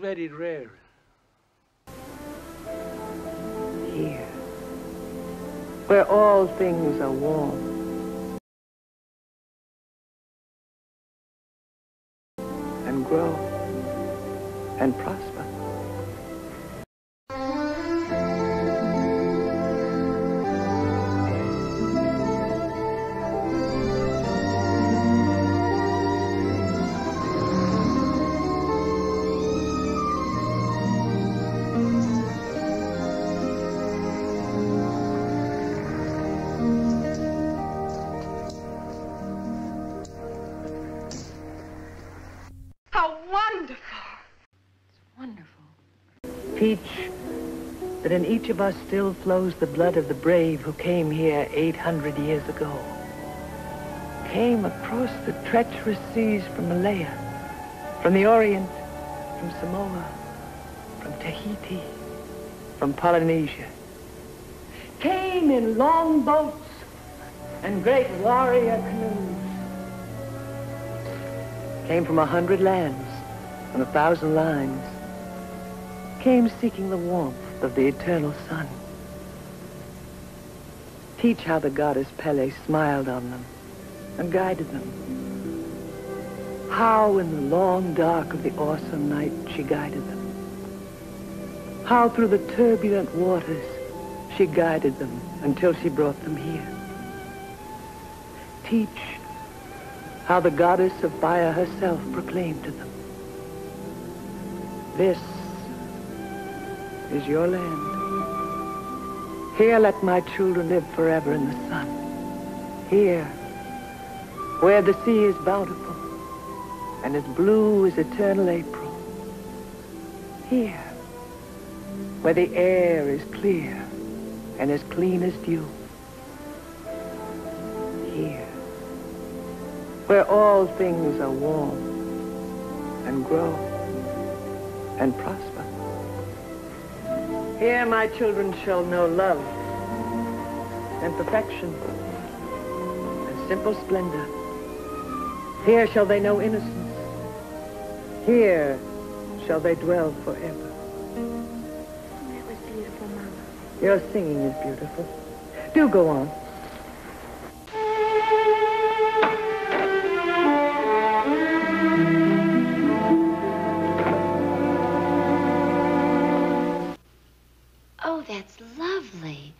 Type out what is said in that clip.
very rare. Here, where all things are warm and grow and prosper. Teach that in each of us still flows the blood of the brave who came here 800 years ago. Came across the treacherous seas from Malaya, from the Orient, from Samoa, from Tahiti, from Polynesia. Came in long boats and great warrior canoes. Came from a hundred lands on a thousand lines. Came seeking the warmth of the eternal sun. Teach how the goddess Pele smiled on them and guided them. How in the long dark of the awesome night she guided them. How through the turbulent waters she guided them until she brought them here. Teach how the goddess of fire herself proclaimed to them. This is your land. Here let my children live forever in the sun. Here, where the sea is bountiful and as blue as eternal April. Here, where the air is clear and as clean as dew. Here, where all things are warm and grow and prosper. Here my children shall know love and perfection and simple splendor. Here shall they know innocence. Here shall they dwell forever. That was beautiful, Mama. Your singing is beautiful. Do go on. That's lovely.